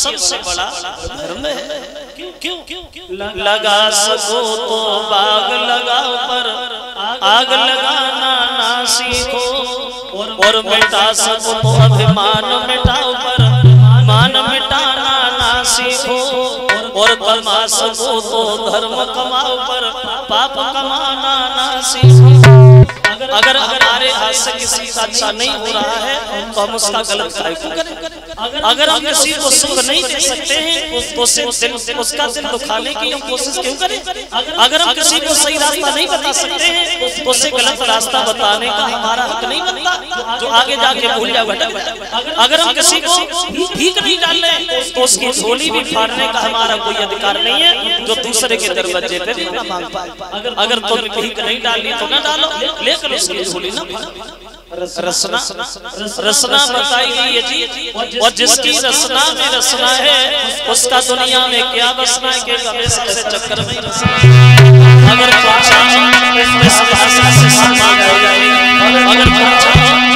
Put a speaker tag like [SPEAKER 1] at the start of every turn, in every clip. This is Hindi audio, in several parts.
[SPEAKER 1] सबसे बड़ा धर्म है। क्यों क्यों क्यों? लगा सको तो बाग लगाओ पर आग लगाना ना सीखो। और मिटा सको तो अभिमान मिटाओ पर मान मिटाना ना सीखो। और कमा सको तो धर्म कमाओ पर पाप कमाना ना सीखो। अगर हमारे हाथ से किसी का अच्छा नहीं हो रहा है तो हम उसका गलत कार्य करें? अगर हम किसी को सुख नहीं दे सकते हैं तो उसका दिल दुखाने की हम कोशिश क्यों करें? अगर हम किसी को सही रास्ता नहीं बता सकते हैं तो उसे गलत रास्ता बताने का हमारा हक नहीं बनता। जो आगे जाके भूल जाओ अगर हम किसी को ठीक नहीं डाल रहे तो उसकी झोली भी फाड़ने का हमारा कोई अधिकार नहीं है, जो दूसरे के दरवाजे पे अगर तुम ठीक नहीं डाली तो ना डालो। लेकिन उसकी झोली ना रसना रसना बताई गई है जी। और जिसकी रसना में रसना है उसका दुनिया में क्या बसना है कि हमेशा से चक्कर में रसना अगर अगर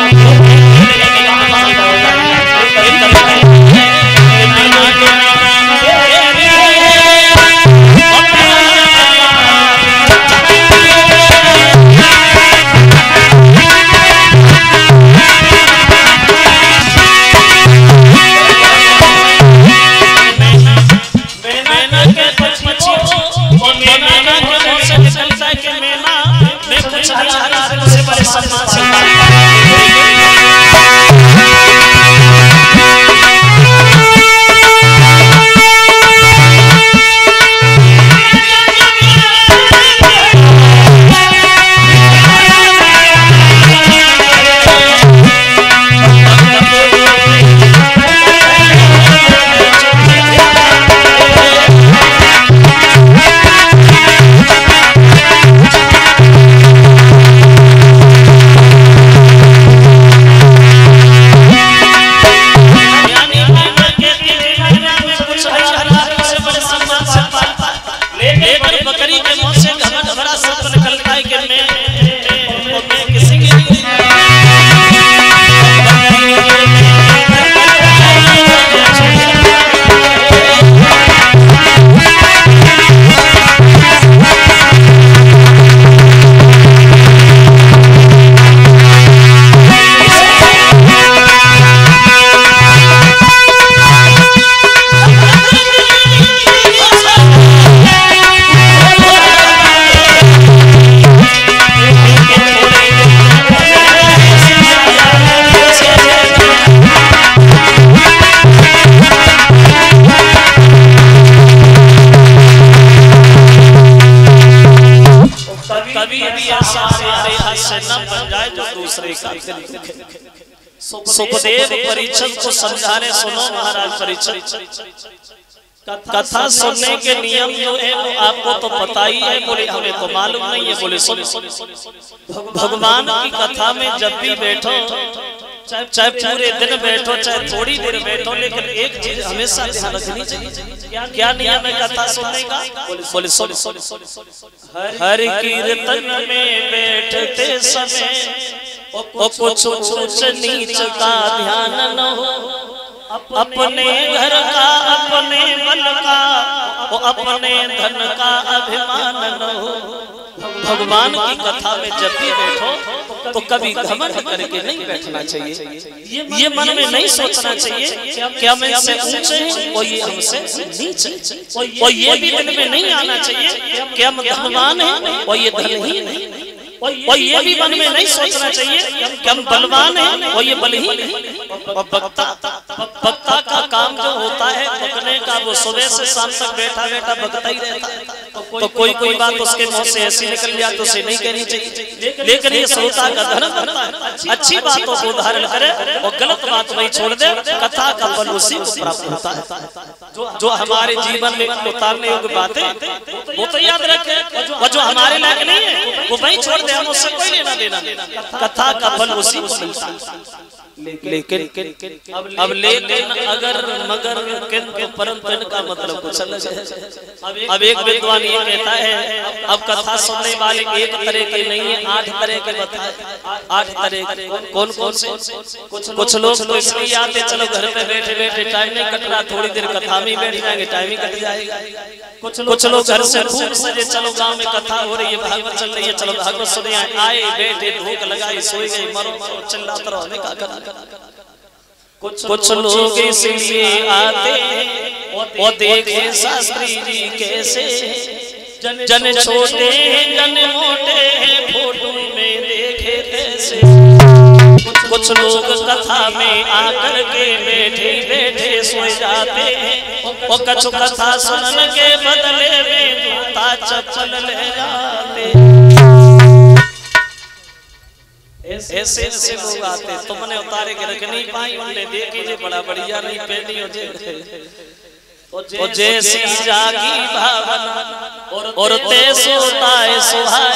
[SPEAKER 1] सुखदेव परीक्षण को समझाने सुनो महाराज परीक्षण कथा सुनने के नियम जो है, वो आपको तो पता ही है, बोले, हमें तो मालूम नहीं है, बोले, सुनो। भगवान की कथा में जब भी बैठो चाहे चाहे पूरे दिन बैठो चाहे थोड़ी देर बैठो लेकिन एक चीज़ हमेशा ध्यान रखनी चाहिए। क्या नियम है कथा सुनने का? बोले सुनो हर कीर्तन में बैठते समय ओ कुछ ऊंच नीच का ध्यान न हो। अपने घर का अपने बल का ओ अपने धन का अभिमान न हो। भगवान की कथा में जब भी बैठो तो कभी घमंड करके नहीं बैठना चाहिए। ये मन में नहीं सोचना चाहिए क्या मैं इससे ऊँचे हूँ और ये हमसे नीचे और ये भी दिल में नहीं आना चाहिए क्या हम धनवान है और ये धनहीन ही। और ये भी मन में नहीं सोचना चाहिए कि हम बलवान हैं और ये बल ही। और वक्ता का काम जो होता है बकने का वो सुबह से शाम तक बैठा बैठा बकता ही रहता है। तो कोई कोई बात उसके मुँह से ऐसी निकल जाए तो उसे नहीं कहनी चाहिए। लेकिन ये श्रोता का धर्म अच्छी बातों को धारण करे और गलत बात वही छोड़ दे, कथा का फल उसी को प्राप्त होता है। जो हमारे जीवन में उतारने योग्य बातें, वो तो याद रखे, और जो हमारे लायक नहीं है, वो वही छोड़ दे, हम उससे कोई लेना देना कथा का फल उसी को मिलता लेकिन, अब लेकिन अगर मगर किंतु परंतु का मतलब कुछ अलग है। अब एक विद्वान ये कहता है अब कथा सुनने वाले एक तरह के नहीं है आठ तरह के बताए आठ तरह के कौन कौन से? कुछ लोग तो इसलिए आते चलो घर में बैठे बैठे टाइम नहीं कट रहा थोड़ी देर कथा में बैठ जाएँगे टाइम ही कट जाएगा। कुछ लोग घर से खूब सजे चलो गाँव में कथा हो रही है भागवत चल रही है चलो भागवत सुने आए बैठे धूप लगाई सोई गई मरो मरो चिल्लाते रहो हमें का करा। कुछ कुछ लोग इसलिए आते वो देखे शास्त्री जी कैसे। जन छोटे जन मोटे फ़ोटो में देखे कैसे। कुछ लोग कथा में आकर के बैठे बैठे सो जाते हैं। वो कछु कथा सुनने के बदले में जूता चप्पल ले जाते ऐसे ऐसे लोग आते तुमने उतारे के रख नहीं पाई उनने देखे जे बड़ा बढ़िया नहीं पहनी हो जे। ओ जैसी जागी भावना और ते सोता है सुहाए।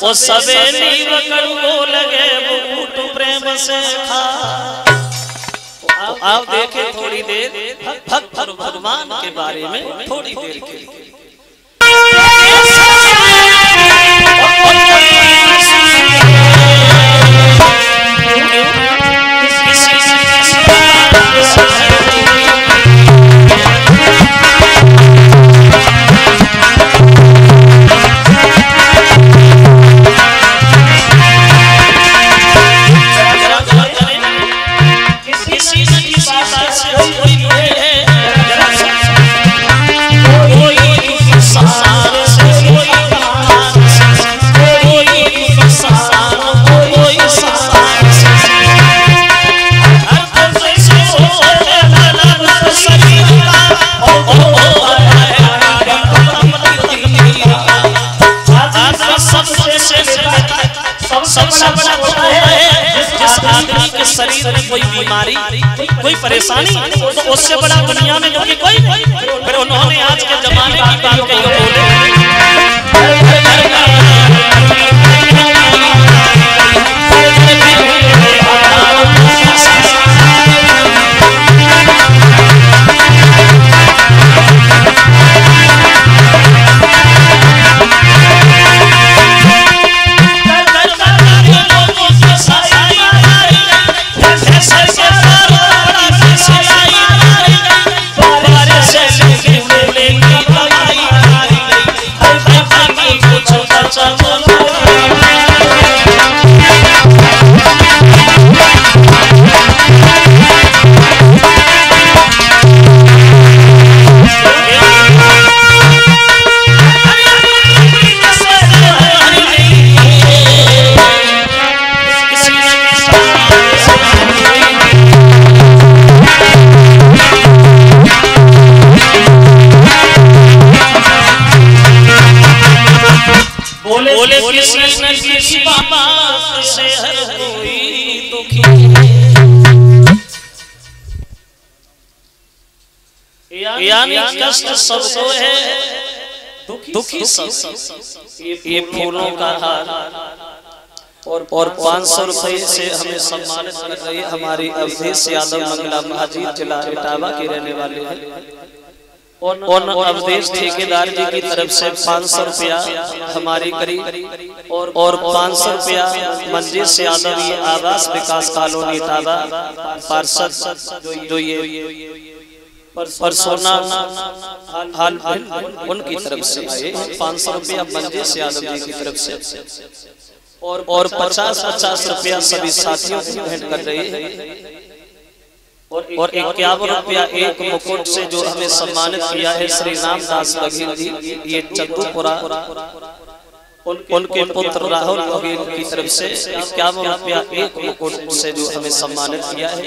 [SPEAKER 1] वो सबे नीव कड़वो लगे बूट प्रेम से खा। आप देखे थोड़ी देर भक्त भगवान के बारे में थोड़ी देर के लिए। कोई बीमारी, कोई परेशानी तो उससे बड़ा दुनिया में कोई। कोई उन्होंने आज के जमाने की बात कही बोले सबको है। दुखी सब ये फूलों का हार। और और पाँच सौ रुपये से हमें सम्मानित कर रही हमारी अवधेश यादव मंगला महाजी जिला इटावा के रहने वाले हैं। और अवधेश ठेकेदार जी की तरफ़ से पाँच सौ रुपया हमारी करीब। और और पाँच सौ रुपया मंजीर यादव ये आवास विकास कॉलोनी पार्षद जो ये पर सोना हाल उनकी तरफ़ से। पाँच सौ रुपया मंजीर यादव जी की तरफ़ से। और और पचास पचास रुपया सभी साथियों को भेंट कर रही है। और इक्यावन रुपया एक मुकुट से जो हमें सम्मानित किया है श्री रामदास बघेल जी ये चंदूपुरा। उनके पुत्र राहुल बघेल की तरफ़ से इक्यावन रुपया एक मुकुट से जो हमें सम्मानित किया है?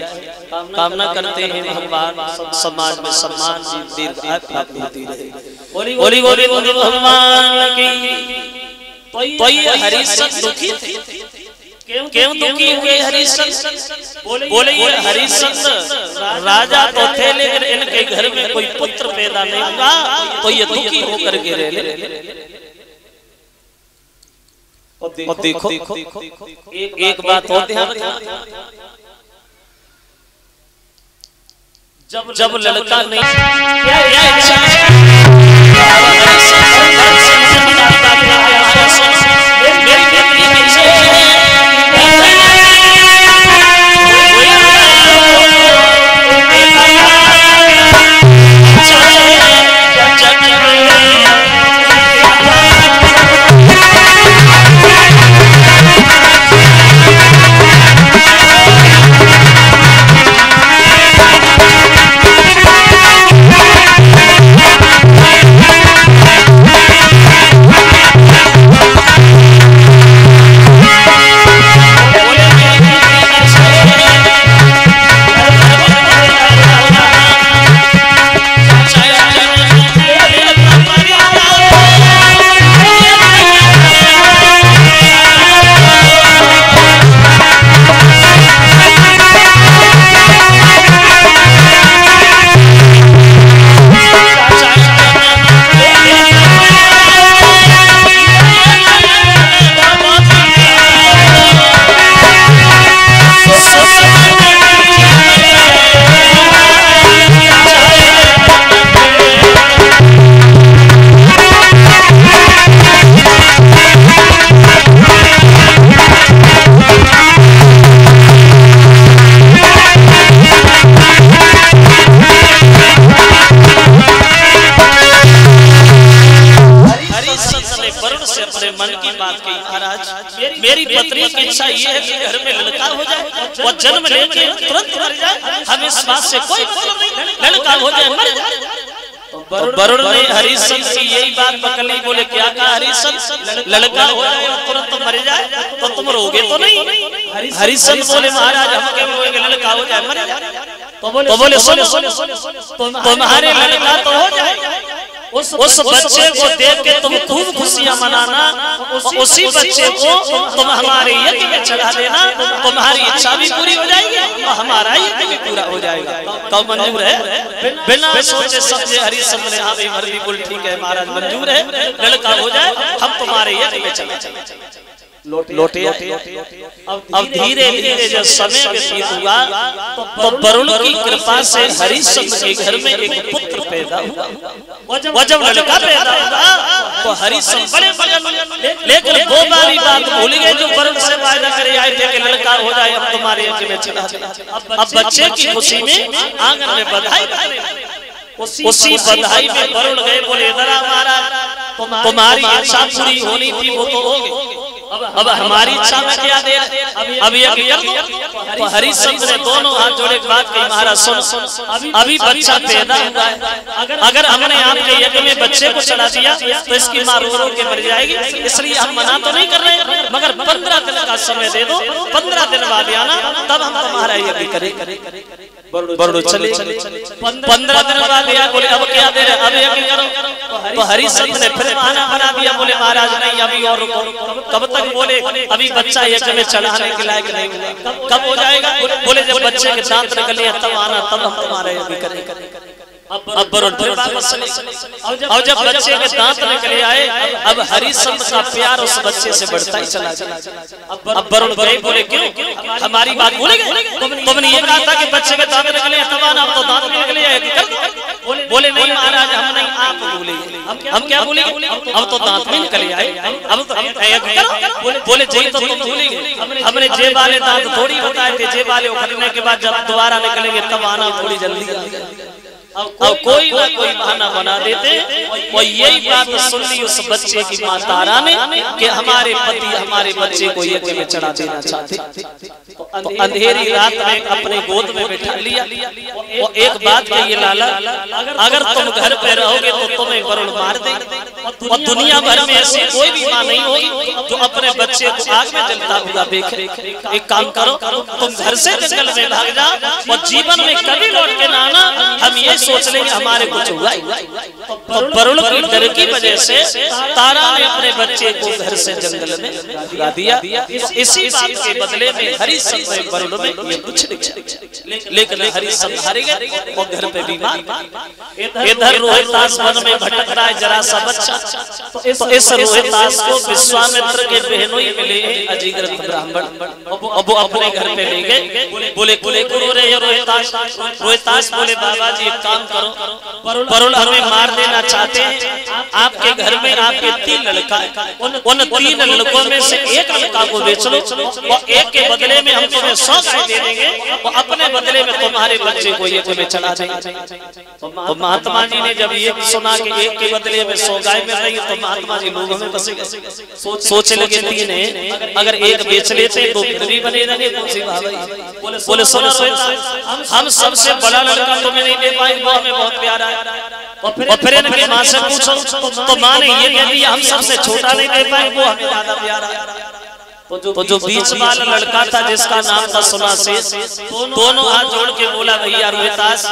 [SPEAKER 1] कामना करते हैं भगवान समाज में सम्मान दीर्घ प्राप्त रहे। बोली बोली बोली भगवान की तो ये हरिशत दुखी थे। क्यों दुखी हुए बोले ये हरिश्चंद्र राजा तो थे लेकिन इनके घर में कोई पुत्र पैदा नहीं हुआ। तो ये दुखी होकर और देखो, देखो, एक, एक बात और ध्यान जब जब लड़का नहीं बात से कोई मतलब लड़का हो जाए मर जाए। तो वरुण ने हरिशन से यही बात पकड़ बोले क्या कहा हरिशन लड़का हो जाए और तुरंत मर जाए तो तुम रोगे तो नहीं। हरिशन बोले महाराज हम क्या बोलेंगे? लड़का हो जाए मर जाए। तो बोले सुनो सुनो तुम्हारे लड़का तो हो जाए। उस उस बच्चे को देख के तुम खूब खुशियाँ मनाना उसी बच्चे को तुम हमारे यज्ञ में चढ़ा देना तुम्हारी इच्छा भी पूरी हो जाएगी और हमारा यज्ञ भी पूरा हो जाएगा। कब मंजूर है? बिना सोचे समझे हरी समझे हाँ भाई मर्ज़ी बोल ठीक है महाराज मंजूर है लड़का हो जाए हम तुम्हारे यज्ञ में चले चले। लौटे अब धीरे धीरे जब समय व्यतीत हुआ तो वरुण की कृपा से हरिश्चंद्र के घर में एक पुत्र पैदा हुआ। वो जब लड़का पैदा हुआ। तो हरिश्चंद्र बड़े बड़े लेकिन वो वाली बात भूल गए जो वरुण से वायदा करे आए थे कि लड़का हो जाए अब तुम्हारे यज्ञ में चला अब बच्चे की खुशी में आँगन में बधाई उसी बधाई में वरुण गए बोले इधर हमारा तुम्हारी इच्छा पूरी होनी थी वो तो हो गई अब हमारी इच्छा में क्या दे अब ये कर दो तो हरिश्चंद्र ने दोनों हाथ जोड़े बात कही महाराज सुन सुन अभी बच्चा पैदा हुआ है अगर हमने आपके यज्ञ में बच्चे को चला दिया तो इसकी माँ रो रो के मर जाएगी इसलिए हम मना तो नहीं कर रहे मगर पंद्रह दिन का समय दे दो पंद्रह दिन बाद आना तब हम तुम्हारा यज्ञ करें बरड़ो चले पंद्रह दिन बाद बोले अब क्या दे रहे अब यज्ञ करो तो हरिश्चंद्र ने फिर बहाना बना दिया बोले महाराज नहीं अभी और रुको कब तक बोले, अभी बच्चा यज्ञ में चढ़ाने के लायक नहीं कब हो जाएगा? बोले जब बच्चे के दांत निकले तब आना, तब हम तुम्हारा यज्ञ करें अब वरुण फिर वापस और जब बच्चे के दांत निकले आए अब हरिश्चंद्र का प्यार उस बच्चे से बढ़ता ही चला गया अब वरुण गए बोले क्यों हमारी बात गए तुमने ये कहा था कि बच्चे के दांत निकले तब आना अब तो दांत निकले कर बोले नहीं महाराज हम नहीं आप भूले हम क्या बोले अब तो दांत नहीं निकले आए अब तो बोले जी तो तुम भूलेंगे हमने जे वाले दांत थोड़ी बताए थे जे वाले उखड़ने के बाद जब दोबारा निकलेंगे तब आना थोड़ी जल्दी अब कोई ना कोई बहाना बना देते। और यही बात सुन ली उस बच्चे की माँ तारा ने कि हमारे पति हमारे बच्चे को यज्ञ में चढ़ा देना चाहते। तो अंधेरी रात में अपने गोद में बैठा लिया। और एक बात कहिए लाला अगर तुम घर पे रहोगे तो तुम्हें वरुण मार दे और दुनिया भर में ऐसी कोई भी माँ नहीं होगी जो अपने बच्चे को आग में जलता हुआ देखे एक काम करो तुम घर से जंगल में भाग जाओ और जीवन में कभी लौट के ना आना हम ये सोच लेंगे हमारे कुछ हुआ तो वरुण की डर की वजह से तारा ने अपने बच्चे को घर से जंगल में गिरा दिया। तो इसी बात के बदले में हरिश्चंद्र ने वरुण में ये कुछ लेकिन हरिश्चंद्र हारे गए वो घर पे बीमार। इधर रोहितास वन में भटक रहा है जरा सा बच्चा। तो इस रोहितास को विश्वामित्र के बहनों मिले अजीगर ब्राह्मण। अब अपने घर पे ले गए। बोले बोले गुरु रोहितास। रोहितास बोले बाबा जी एक काम करो। वरुण हमें मार देना चाहते हैं। आपके घर में आपके तीन लड़का उन तीन लड़कों में से एक लड़का को बेच लो और एक के बदले में हम तुम्हें सौ गाय दे देंगे और अपने बदले में तुम्हारे बच्चे को ये तुम्हें चला देंगे। तो महात्मा जी ने जब ये सुना कि एक के बदले में सौ गाय मिल रही तो महात्मा जी लोगों में बसे सोच लगे तीन है अगर एक बेच लेते तो फिर भी बने रहे कौन सी भाई बोले सुनो, हम सबसे बड़ा लड़का तुम्हें नहीं दे पाएँगे। वो हमें बहुत प्यारा है। और फिर इनकी माँ से पूछो तो माँ ने ये कह दिया हम सबसे छोटा नहीं वो हमें ज़्यादा प्यारा तो जो बीच वाला लड़का था जिसका नाम था सुना से दोनों हाथ जोड़ के बोला भैया रोहितास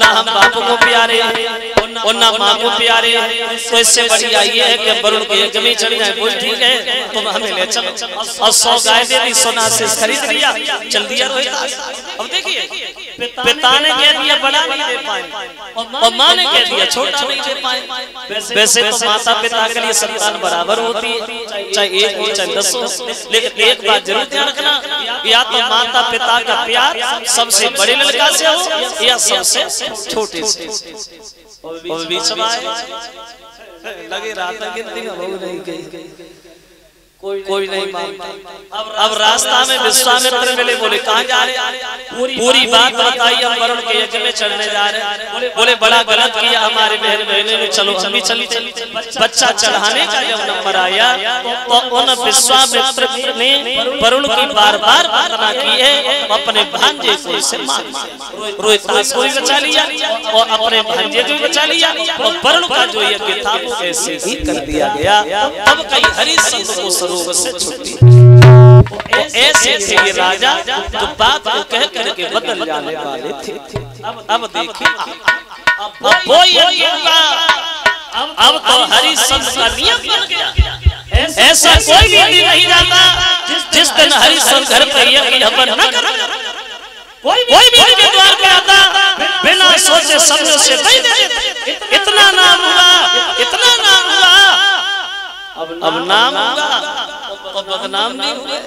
[SPEAKER 1] ना हम बापू को प्यारे और ना माँ को प्यारे तो इससे बढ़िया ये है कि वरुण को एक में चढ़ जाए बोल ठीक है तुम हमें ले चलो। और सौ गाय दे दी सोना से खरीद लिया चल दिया रोहितास। अब देखिए पिता ने कह दिया बड़ा नहीं दे पाए। और माँ ने कह दिया छोटा नहीं दे पाए। वैसे तो माता पिता के लिए संतान बराबर होती है चाहे एक हो चाहे दस हो। लेकिन एक बात ज़रूर ध्यान रखना या तो माता पिता का प्यार सबसे बड़े लड़का से हो या सबसे छोटे से और बीच में लगे रात गिनती नहीं गई। कोई नहीं मानता। अब अब रास्ता में विश्वामित्र मिले बोले कहाँ जा रहे पूरी बात बताई हम वरुण के यज्ञ में चढ़ने जा रहे बोले बड़ा गलत किया हमारे बहन बहने ने। चलो हम भी चली चली बच्चा चढ़ाने का जब नंबर आया तो उन विश्वामित्र ने वरुण की बार बार प्रार्थना की है अपने भांजे को इसे मार रोहितास को भी बचा लिया और अपने भांजे को भी बचा लिया और वरुण का जो यज्ञ था वो ऐसे ही कर दिया गया तब कई हरिश्चंद्र को सरोवर से छुट्टी ऐसे थे ये राजा जो बात को कह करके बदल जाने वाले थे अब अब वो ये अब तो हरिश्चंद्र का नियम बन गया ऐसा कोई भी नहीं जाता जिस दिन हरिश्चंद्र घर पर हवन न कर कोई भी द्वार पे आता बिना सोचे समझे से दे देते इतना नाम हुआ इतना नाम हुआ अब नाम हुआ तो बदनाम नहीं हुआ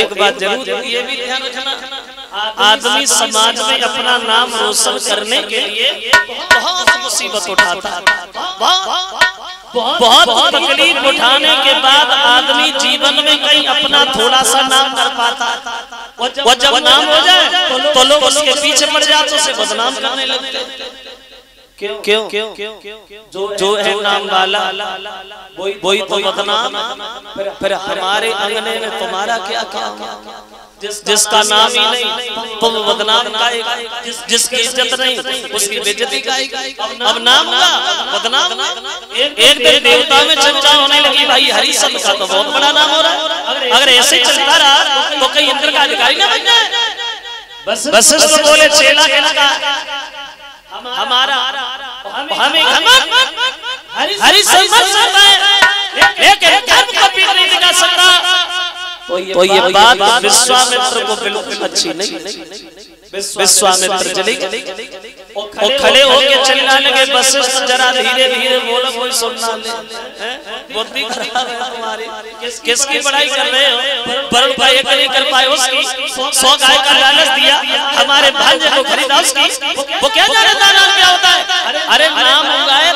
[SPEAKER 1] एक बात ज़रूर ये भी ध्यान रखना। आदमी समाज में अपना नाम रोशन करने के लिए बहुत मुसीबत उठाता बहुत तकलीफ़ उठाने के बाद आदमी जीवन में कहीं अपना थोड़ा सा नाम कर पाता वो जब नाम हो जाए तो लोग उसके पीछे पड़ जाते उसे बदनाम करने लगते क्यों? क्यों? क्यों? जो जो है नाम वाला वही वही तो बदनाम फिर हमारे अंगने में तुम्हारा क्या काम? जिस जिसका नाम ही नहीं तुम बदनाम गाएगा जिसकी इज़्ज़त नहीं उसकी बेइज्जती गाएगा अब नाम का बदनाम एक दिन देवता में चर्चा होने लगी भाई हरिशंकर का तो बहुत बड़ा नाम हो रहा है। अगर ऐसे चलता रहा तो कहीं इंद्र का अधिकारी ना बन जाए। बस बस तो बोले चेला के। हमारा हमें हरी समझ लेकिन कर्म को भी नहीं दिखा सकता। तो ये बात विश्वामित्र को बिल्कुल अच्छी नहीं। विश्वामित्र चले और खड़े होके चलना लगे बस जरा धीरे धीरे बोलो कोई सुनना ले बुद्धि खराब है तुम्हारी। किसकी पढ़ाई कर रहे हो? वरुण भाई एक नहीं कर पाए उसकी सौ गाय का लालच दिया हमारे भांजे को खरीदा उसकी वो क्या जाने दाना क्या होता है? अरे नाम होगा है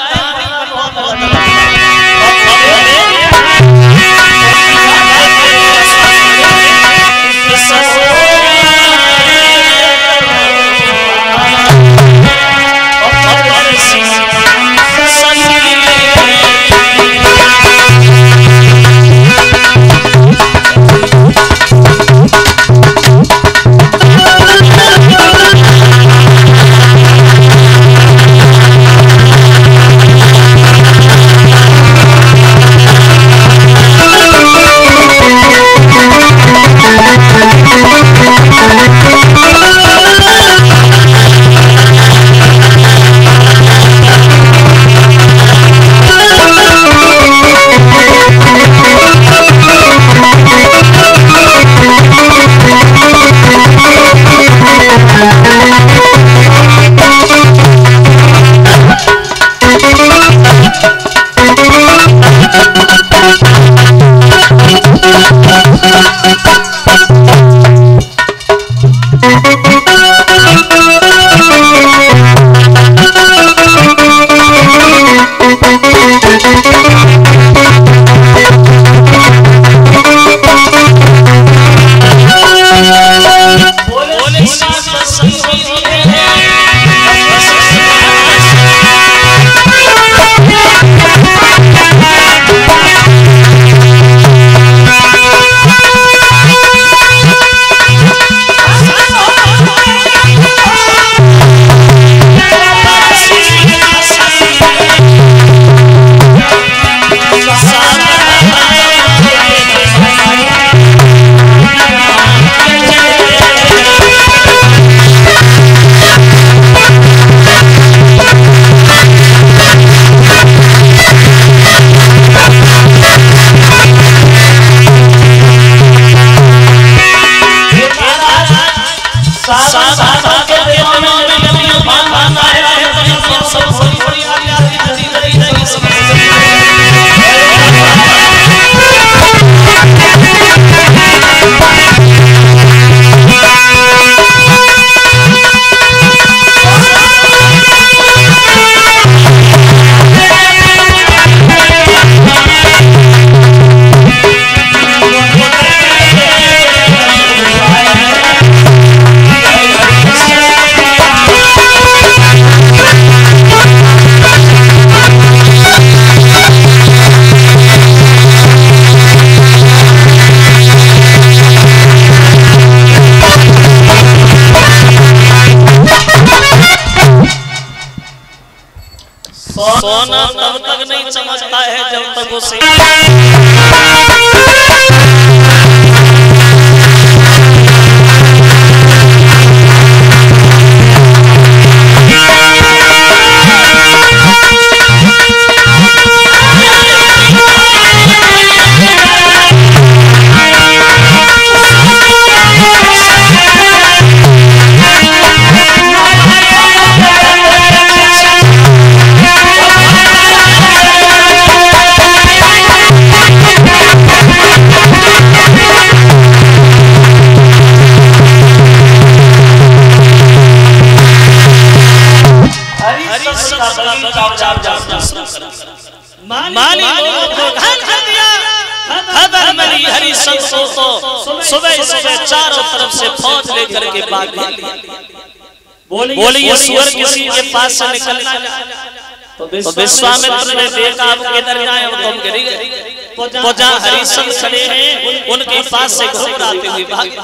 [SPEAKER 1] चमकता है जब तक उसे बोलिए सुअर किसी के पास से निकलना तो विश्वामित्र ने देखा अब किधर जाए अब तुम गिरी गए। तो जहाँ हरिश्चंद्र खड़े हैं उनके पास से घबराते हुए भागे।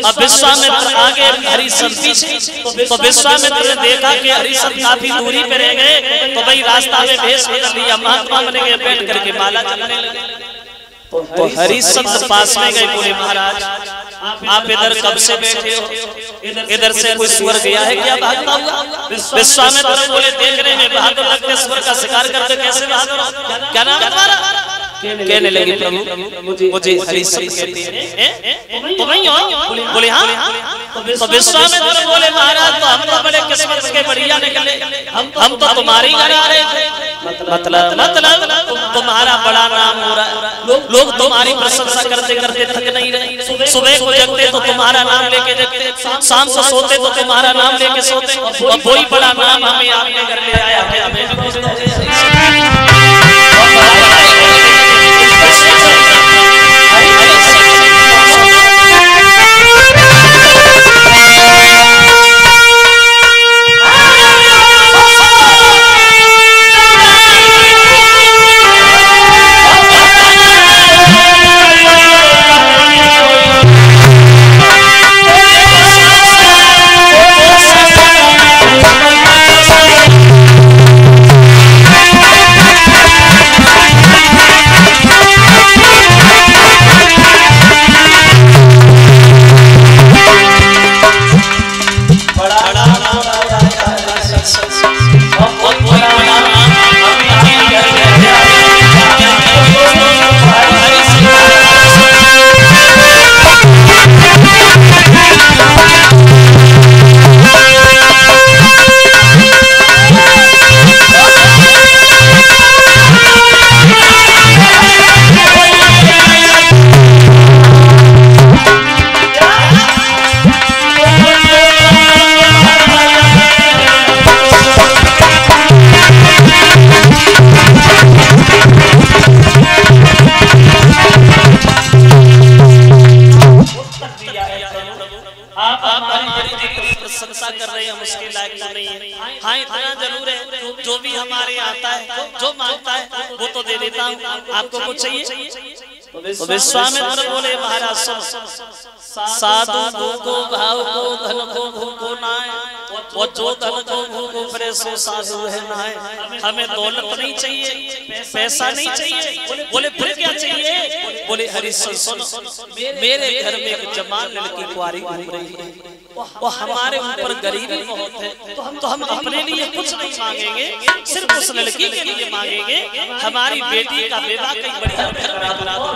[SPEAKER 1] अब विश्वामित्र आगे हरिश्चंद्र पीछे। तो विश्वामित्र ने देखा कि हरिश्चंद्र काफ़ी दूरी पे रह गए तो भाई रास्ता में भेष बदल लिया महात्मा बने गए बैठ करके माला चलने लगे। तो हरिश्चंद्र पास में गए बोले महाराज। आप इधर कब से बैठे हो? इधर से कोई स्वर गया है क्या भागता हुआ? विश्वामित्र बोले देखने में बहादुर लगते स्वर का शिकार करते कैसे बहादुर क्या नाम है तुम्हारा? कहने लगे प्रभु मुझे हरिश्चंद्र कहते हैं। तो नहीं हो बोले हाँ तो विश्वामित्र बोले महाराज तो हम तो बड़े किस्मत के बढ़िया निकले। हम तो तुम्हारी घर आ रहे थे। मतलब मतलब तुम्हारा बड़ा नाम हो रहा है। लोग तुम्हारी प्रशंसा करते करते थक नहीं रहे। सुबह को जगते तो तुम्हारा नाम लेके जगते शाम को सोते तो तुम्हारा नाम लेके सोते। और वही बड़ा नाम हमें आपके घर ले आया है। हमें प्रशंसा कर रहे हैं हम उसके लायक तो नहीं है। हाँ इतना ज़रूर है जो भी हमारे आता है जो माँगता है वो तो दे देता हूँ। आपको कुछ चाहिए? तो विश्वामित्र बोले महाराज साधु को भाव को धन को भू को नाय। वो जो धन को भू को परे सो साधु है नाय। हमें दौलत नहीं चाहिए पैसा नहीं चाहिए। बोले फिर क्या चाहिए? बोले हरि सुन। मेरे घर में एक जवान लड़की कुआरी घूम रही है। वो हमारे ऊपर गरीबी बहुत है तो हम तो हम अपने लिए कुछ नहीं मांगेंगे, सिर्फ़ उस लड़की के लिए मांगेंगे। हमारी बेटी का विवाह कहीं बढ़िया घर में करा दो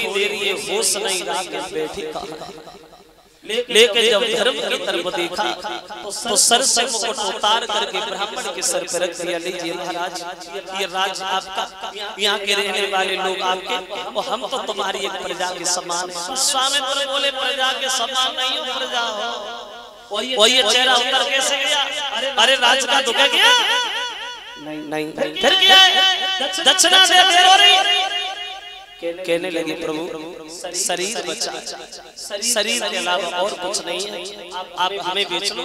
[SPEAKER 1] को थोड़ी देर ये होश नहीं रहा कि बैठी कहा। लेकिन जब धर्म की तरफ़ देखा तो सर से मुकुट उतार करके ब्राह्मण के सर पर रख दिया लीजिए महाराज ये राज आपका यहाँ के रहने वाले लोग आपके और हम तो तुम्हारी एक प्रजा के समान स्वामित्व बोले प्रजा के समान नहीं हो प्रजा हो। और ये चेहरा उतर कैसे गया अरे राज का दुख गया नहीं फिर क्या है? दक्षिणा दे रही। कहने लगे प्रभु शरीर बचा। शरीर के अलावा और कुछ नहीं है। आप हमें बेच लो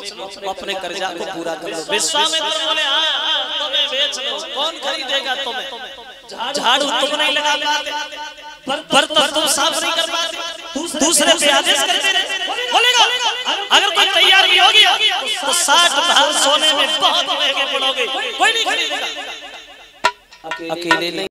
[SPEAKER 1] अपने कर्जा को पूरा करो। विश्वामित्र बोले हाँ तुम्हें बेच लो। कौन खरीदेगा तुम्हें? झाड़ू तुम नहीं लगा पाते। पर तो तुम साफ़ नहीं कर पाते। दूसरे पे आदेश करते बोलेगा अगर कोई तैयार भी होगी तो साठ भाग सोने में बहुत महँगे पड़ोगे। कोई नहीं खरीदेगा। अकेले नहीं।